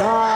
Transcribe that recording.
All right.